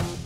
you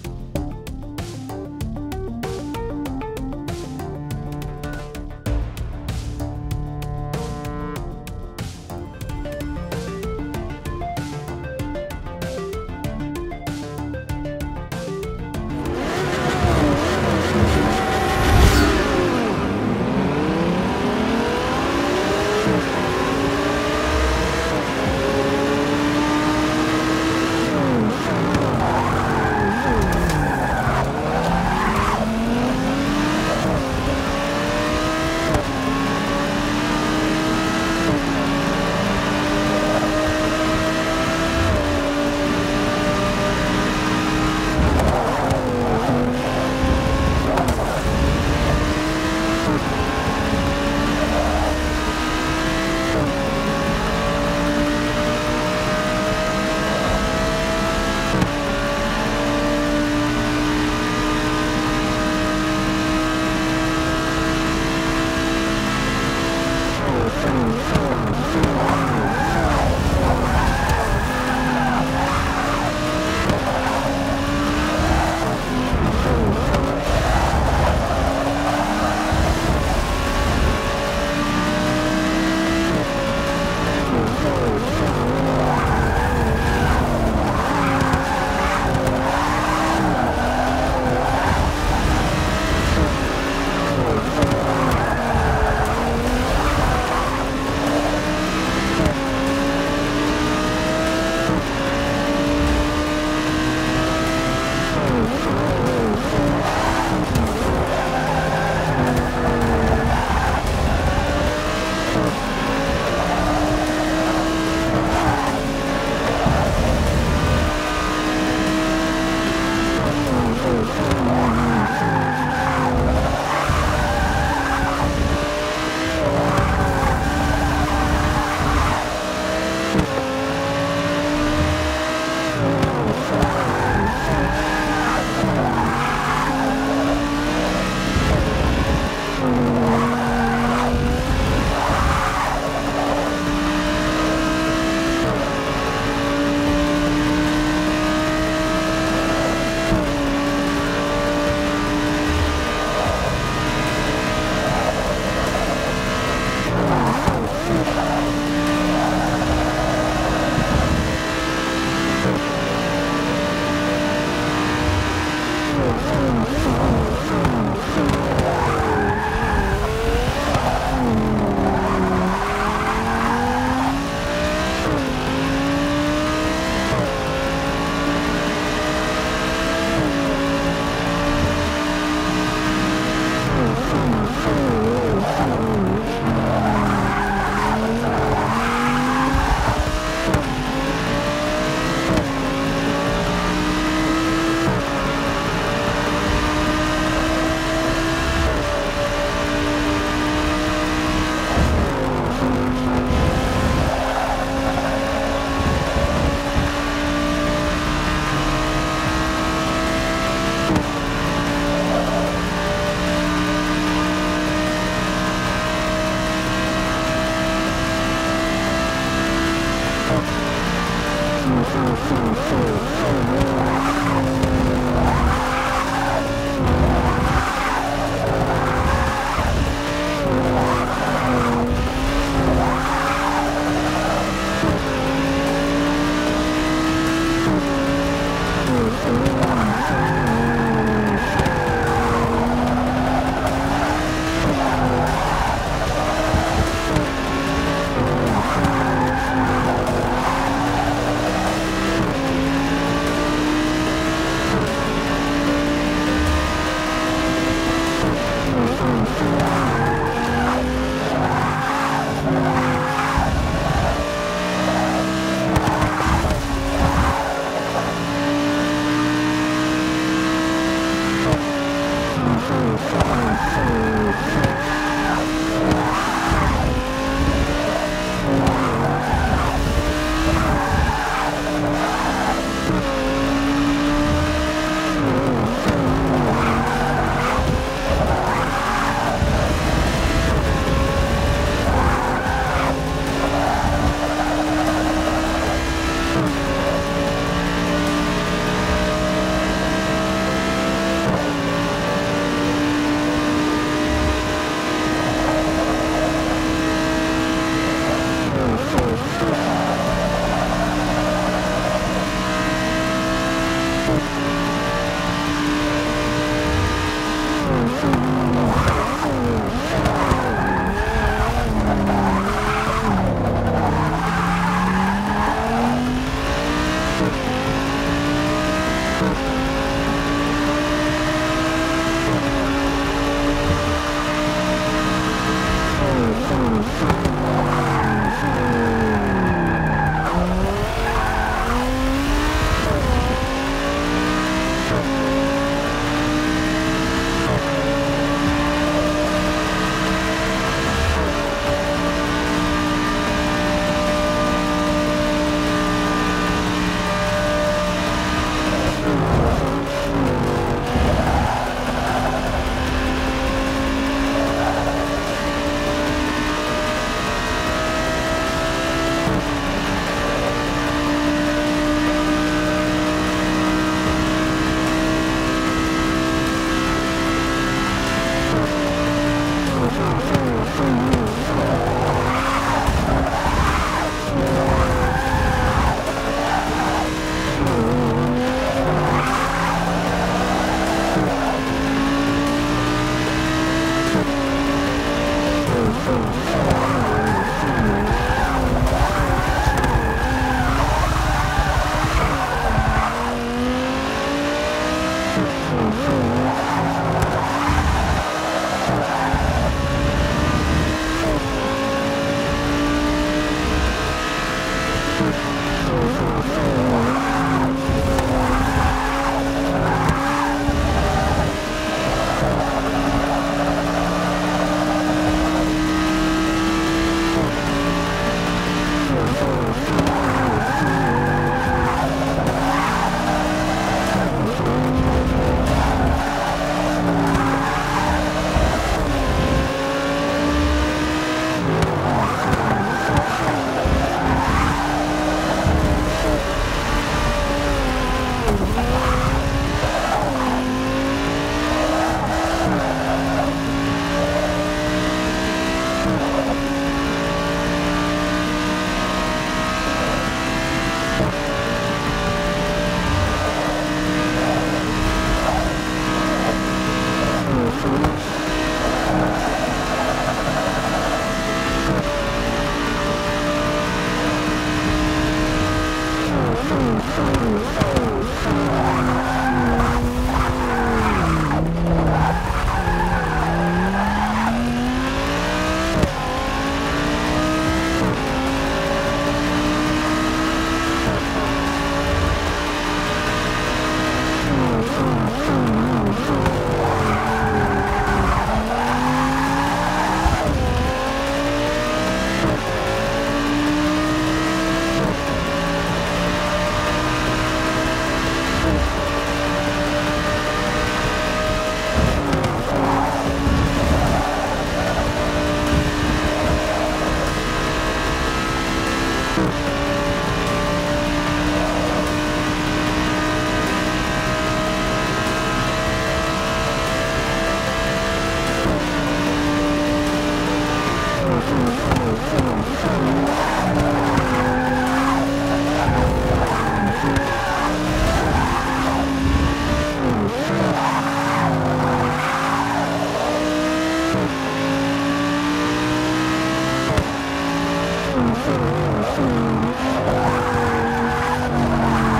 Oh! Thank you.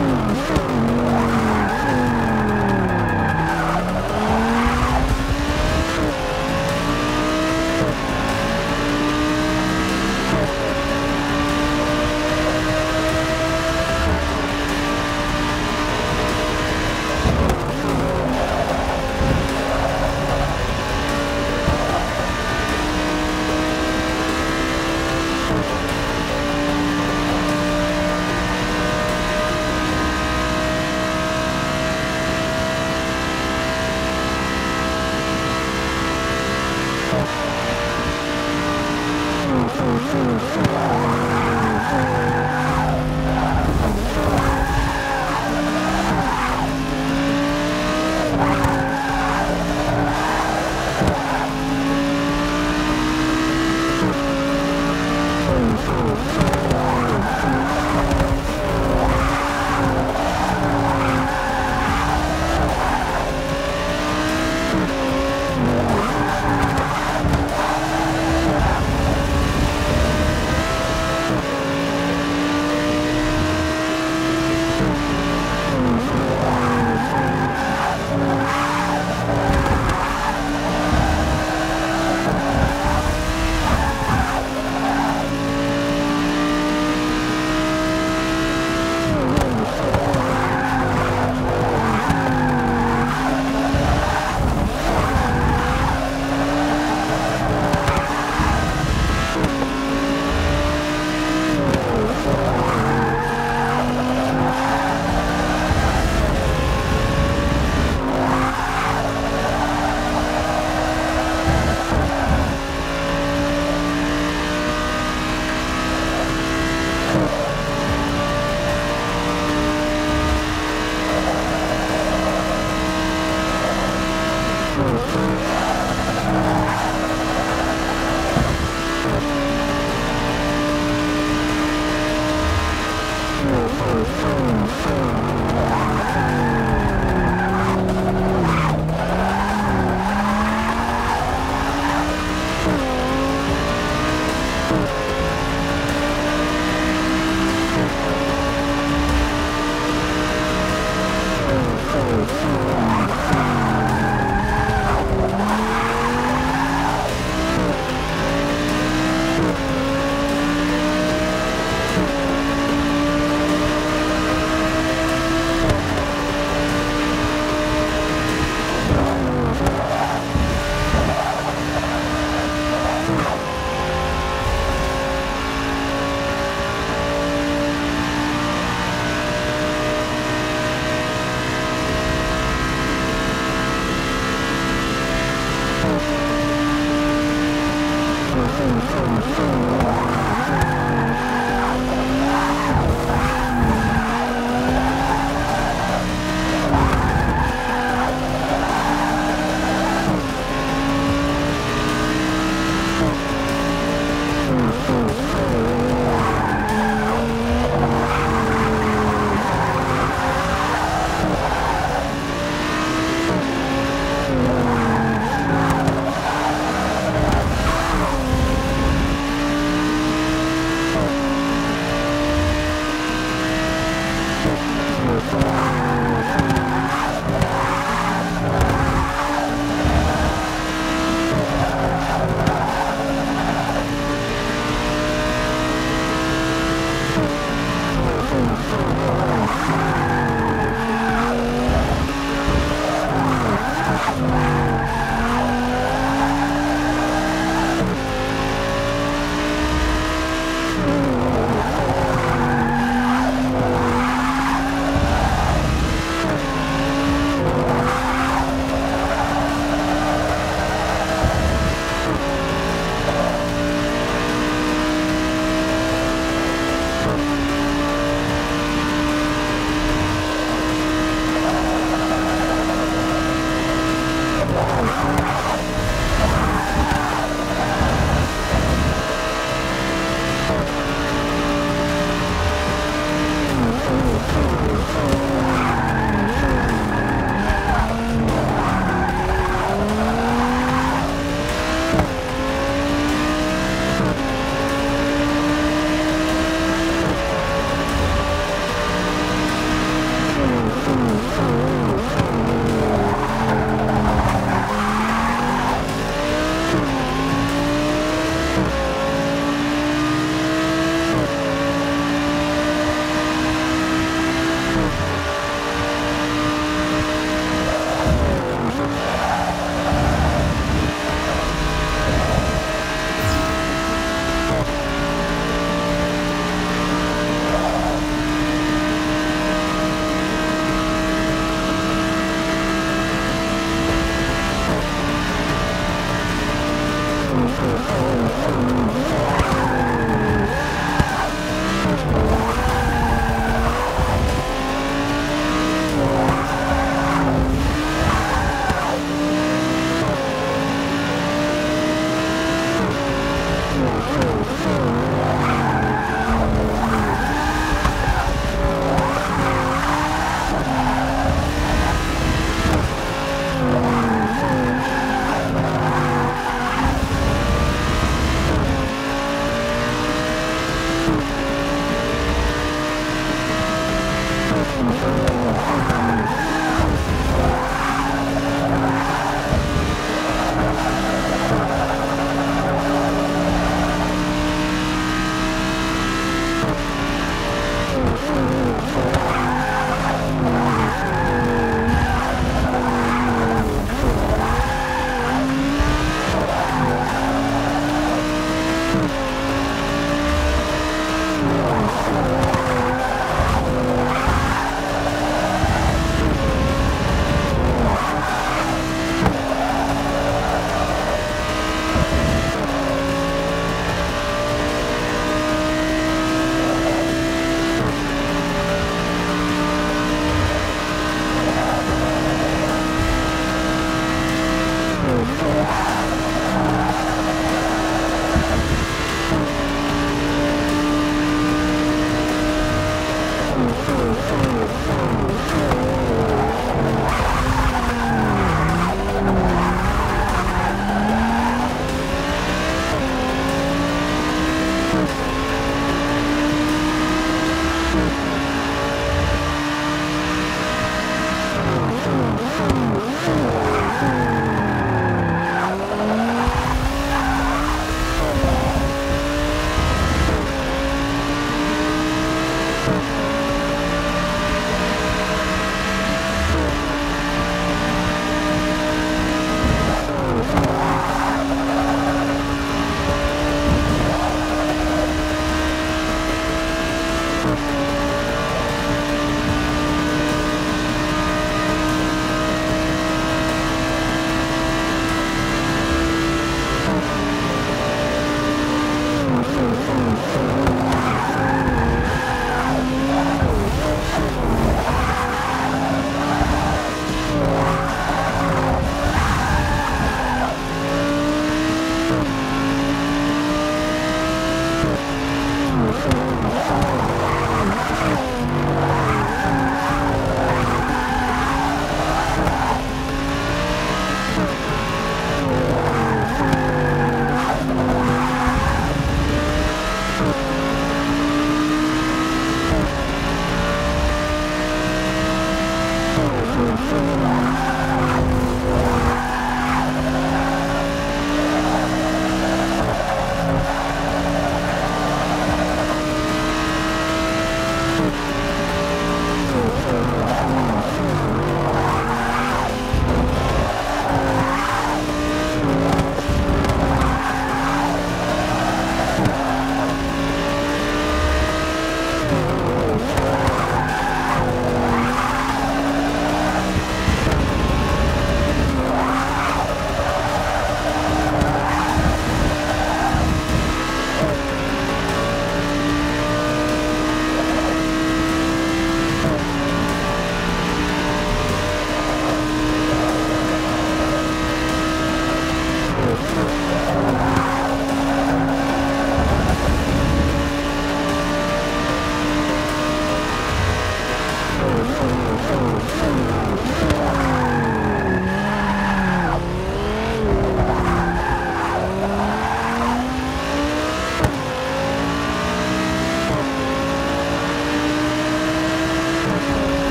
Oh, my God.